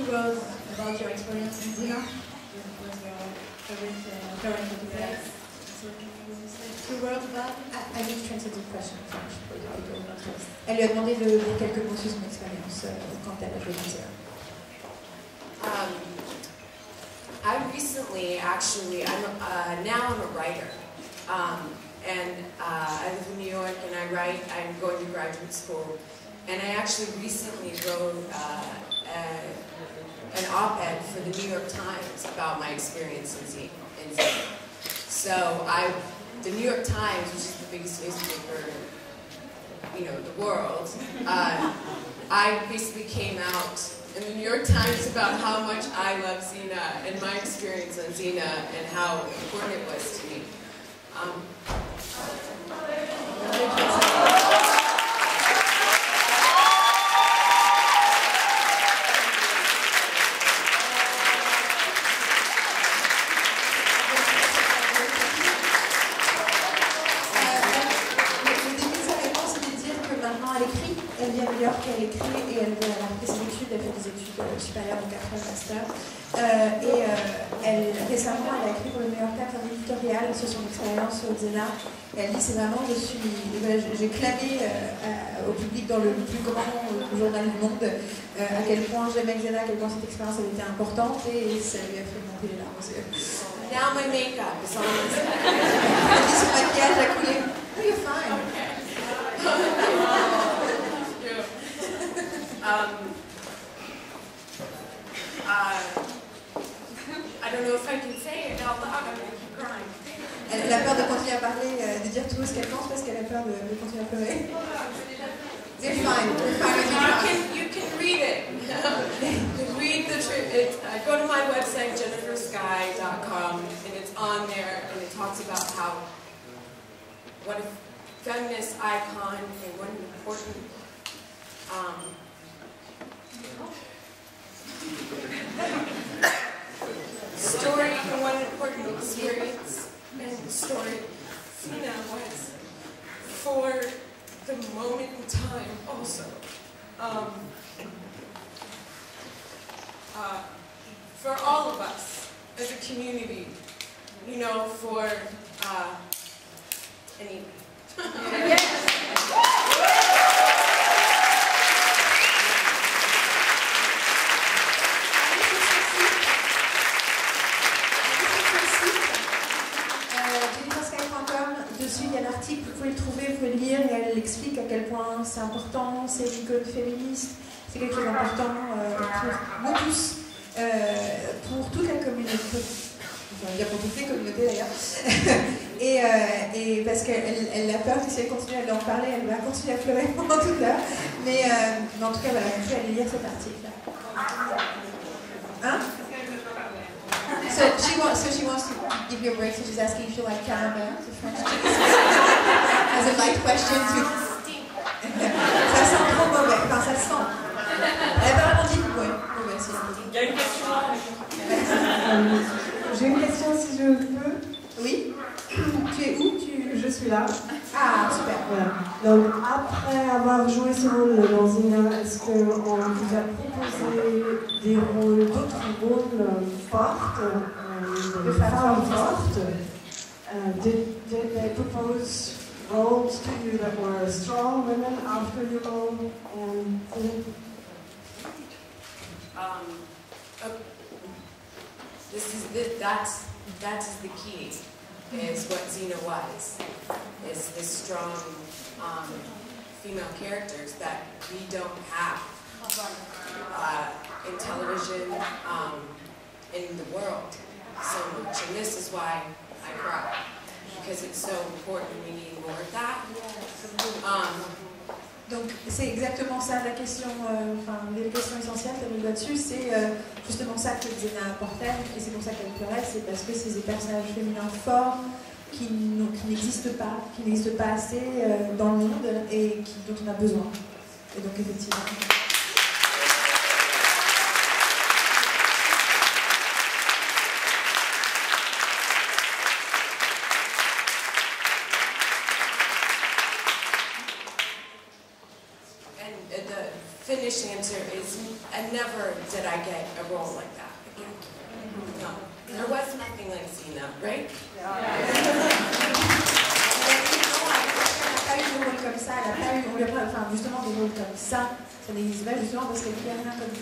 two words about your experience in Xena. What was your favorite uh, current place? Two words about it? I, I need to translate the question in French for the people not first. Elle lui a demandé de dire quelques mots sur son expérience euh, quand elle a joué au musée. Um, I recently, actually, I'm a, uh, now I'm a writer, um, and uh, I live in New York and I write. I'm going to graduate school, and I actually recently wrote uh, a, an op-ed for the New York Times about my experience in Z. In Z. So I, the New York Times, which is the biggest newspaper, you know, the world. Uh, I basically came out in the New York Times about how much I love Xena and my experience on Xena and how important it was to me. Um, elle vient de New York, elle écrit et elle, elle a fait ses études, elle fait des études euh, supérieures, donc après un master. Euh, et euh, elle, récemment, elle a écrit pour le New York un éditorial sur son expérience au Zena. Et elle dit c'est vraiment, je suis, j'ai clamé euh, au public dans le plus grand journal du monde à quel point j'aimais Xena, à quel point cette expérience elle était importante et ça lui a fait monter les larmes aux yeux. now my makeup is on. Son maquillage a coulé. Elle, a peur de continuer à parler, euh, de dire tout ce qu'elle pense parce qu'elle a peur de, de continuer à pleurer. You're fine. You're fine with You me crying. can, you can read it. Read the truth. It, uh, go to my website, jennifersky.com, and it's on there, and it talks about how, what a feminist icon and what an important um, story and one important experience and story Xena was for the moment in time also. Um, uh, for all of us as a community, you know, for uh, dessus il y a l'article, vous pouvez le trouver, vous pouvez le lire, et elle explique à quel point c'est important, c'est une icône féministe, c'est quelque chose d'important euh, pour nous tous, euh, pour toute la communauté. Enfin, dire pour toutes les communautés d'ailleurs. et, euh, et parce qu'elle elle a peur que si elle continue à en parler, elle va continuer à pleurer pendant toute l'heure. Mais, euh, mais en tout cas, voilà, je vais aller lire cet article. Hein? So she wants, so she wants to give you a break. So she's asking if you like caramel, the French cheese. As a light question to. ça sent trop mauvais. Enfin, ça sent. Elle a pas vraiment dit oui. Oui, merci. Il y a une question. J'ai une question si je peux. Oui. Tu es où? Tu... Je suis là. Ah. Voilà. Donc après avoir joué ce rôle dans Zina, est-ce qu'on vous a proposé des rôles, d'autres rôles euh, fortes, euh, de femmes fortes did, did they propose roles to you that were strong women after your? And Um, uh, this is the, that's that is the key. Is what Xena was. Is the strong um, female characters that we don't have uh, in television, um, in the world so much. And this is why I cry because it's so important. We need more of that. Um, Donc c'est exactement ça la question, euh, enfin les questions essentielles nous là-dessus, c'est euh, justement ça que Xena apportait et c'est pour ça qu'elle pleurait, c'est parce que c'est des personnages féminins forts qui n'existent pas, qui n'existent pas assez euh, dans le monde et qui, dont on a besoin. Et donc effectivement. finished answer is, and never did I get a role like that again. No. There was nothing like Xena, right? comme ça, justement des rôles comme ça, ça n'existe pas justement parce rien comme